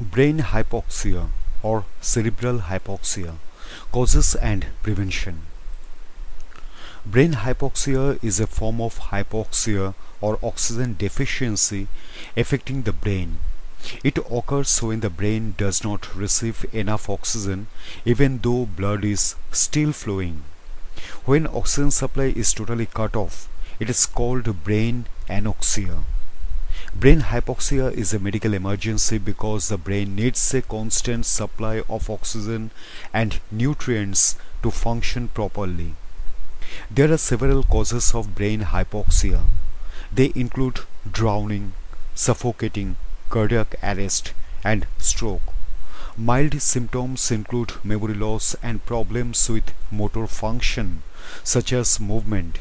Brain hypoxia or cerebral hypoxia causes and prevention. Brain hypoxia is a form of hypoxia or oxygen deficiency affecting the brain. It occurs when the brain does not receive enough oxygen even though blood is still flowing. When oxygen supply is totally cut off, it is called brain anoxia. Brain hypoxia is a medical emergency because the brain needs a constant supply of oxygen and nutrients to function properly. There are several causes of brain hypoxia. They include drowning, suffocating, cardiac arrest, and stroke. Mild symptoms include memory loss and problems with motor function, such as movement,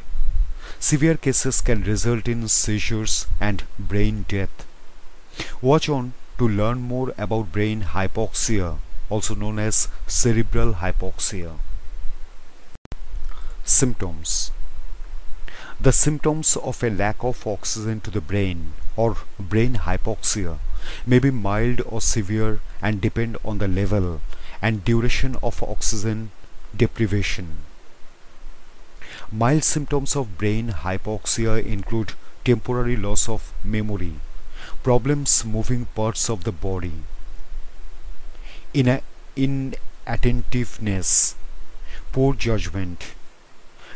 Severe cases can result in seizures and brain death. Watch on to learn more about brain hypoxia, also known as cerebral hypoxia. Symptoms The symptoms of a lack of oxygen to the brain or brain hypoxia may be mild or severe and depend on the level and duration of oxygen deprivation. Mild symptoms of brain hypoxia include temporary loss of memory, problems moving parts of the body, inattentiveness, poor judgment.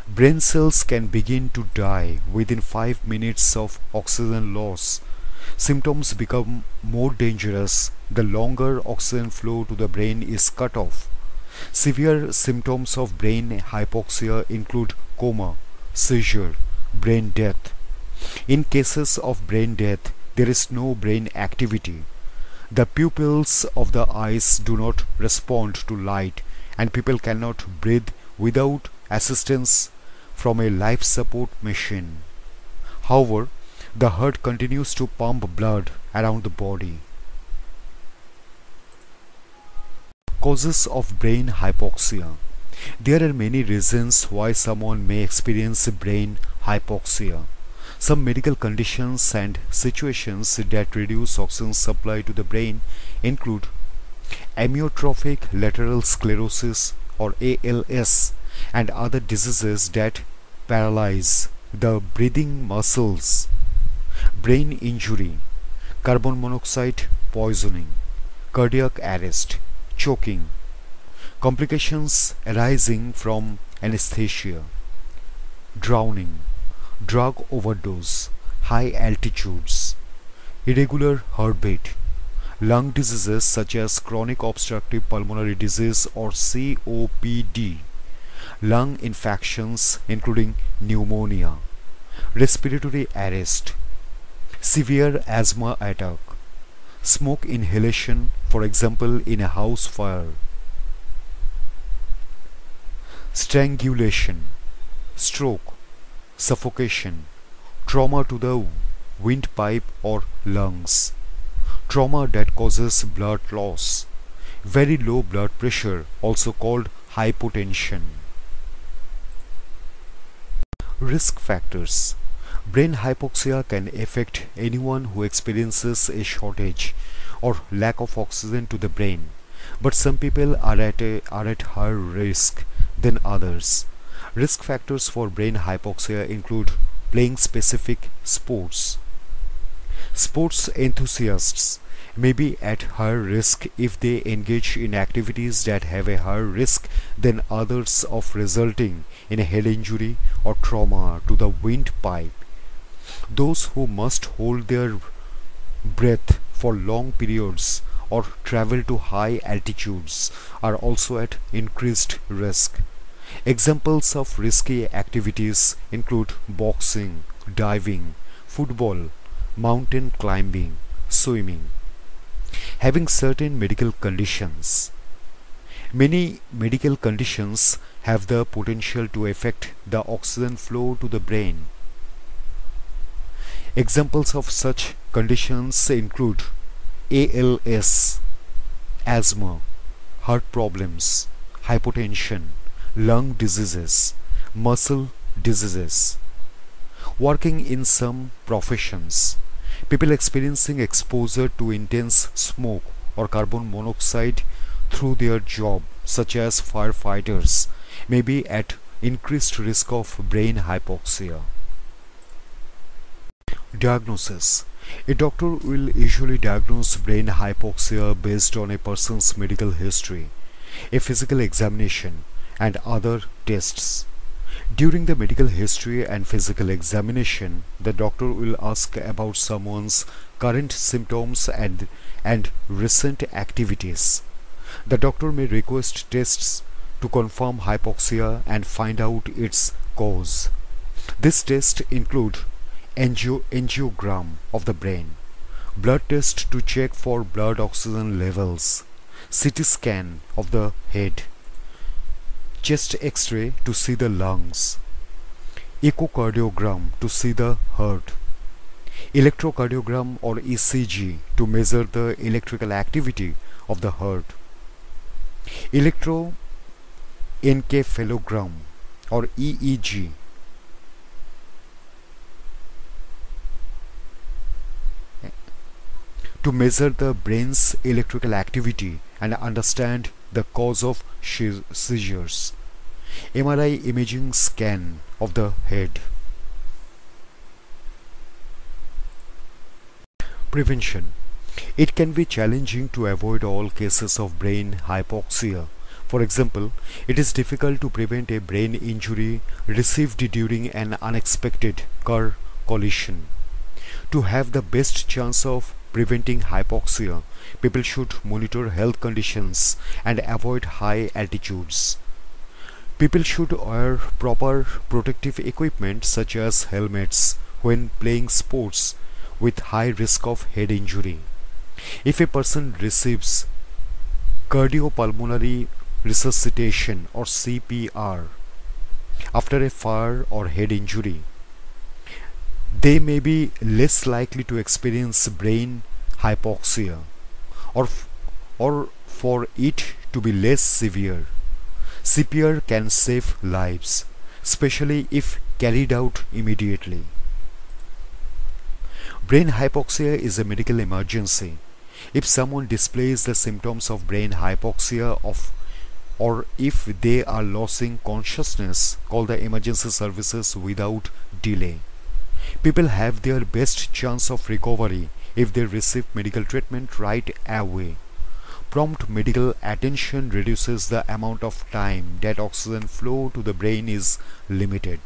Brain cells can begin to die within 5 minutes of oxygen loss. Symptoms become more dangerous the longer oxygen flow to the brain is cut off. Severe symptoms of brain hypoxia include coma, seizure, brain death. In cases of brain death, there is no brain activity. The pupils of the eyes do not respond to light and people cannot breathe without assistance from a life support machine. However, the heart continues to pump blood around the body. Causes of brain hypoxia there are many reasons why someone may experience brain hypoxia. Some medical conditions and situations that reduce oxygen supply to the brain include amyotrophic lateral sclerosis or ALS and other diseases that paralyze the breathing muscles, brain injury, carbon monoxide poisoning, cardiac arrest, choking, complications arising from anesthesia, drowning, drug overdose, high altitudes, irregular heartbeat, lung diseases such as chronic obstructive pulmonary disease or COPD, lung infections including pneumonia, respiratory arrest, severe asthma attack, smoke inhalation for example in a house fire, strangulation, stroke, suffocation, trauma to the windpipe or lungs, trauma that causes blood loss, very low blood pressure also called hypotension. Risk factors. Brain hypoxia can affect anyone who experiences a shortage or lack of oxygen to the brain, but some people are at, a, are at higher risk than others. Risk factors for brain hypoxia include playing specific sports. Sports enthusiasts may be at higher risk if they engage in activities that have a higher risk than others of resulting in a head injury or trauma to the windpipe. Those who must hold their breath for long periods or travel to high altitudes are also at increased risk. Examples of risky activities include boxing, diving, football, mountain climbing, swimming. Having certain medical conditions. Many medical conditions have the potential to affect the oxygen flow to the brain. Examples of such conditions include ALS, asthma, heart problems, hypotension, lung diseases, muscle diseases. Working in some professions, people experiencing exposure to intense smoke or carbon monoxide through their job, such as firefighters, may be at increased risk of brain hypoxia. Diagnosis A doctor will usually diagnose brain hypoxia based on a person's medical history, a physical examination, and other tests. During the medical history and physical examination, the doctor will ask about someone's current symptoms and, and recent activities. The doctor may request tests to confirm hypoxia and find out its cause. This test include angio angiogram of the brain, blood test to check for blood oxygen levels, CT scan of the head, chest x-ray to see the lungs, echocardiogram to see the heart, electrocardiogram or ECG to measure the electrical activity of the heart, electroencephalogram or EEG to measure the brain's electrical activity and understand the cause of seizures. MRI imaging scan of the head. Prevention It can be challenging to avoid all cases of brain hypoxia. For example, it is difficult to prevent a brain injury received during an unexpected car collision. To have the best chance of preventing hypoxia, people should monitor health conditions and avoid high altitudes. People should wear proper protective equipment such as helmets when playing sports with high risk of head injury. If a person receives cardiopulmonary resuscitation or CPR after a fire or head injury, they may be less likely to experience brain hypoxia or, or for it to be less severe. CPR can save lives, especially if carried out immediately. Brain hypoxia is a medical emergency. If someone displays the symptoms of brain hypoxia of or if they are losing consciousness, call the emergency services without delay. People have their best chance of recovery if they receive medical treatment right away. Prompt medical attention reduces the amount of time that oxygen flow to the brain is limited.